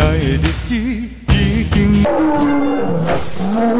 来的日子已经。嗯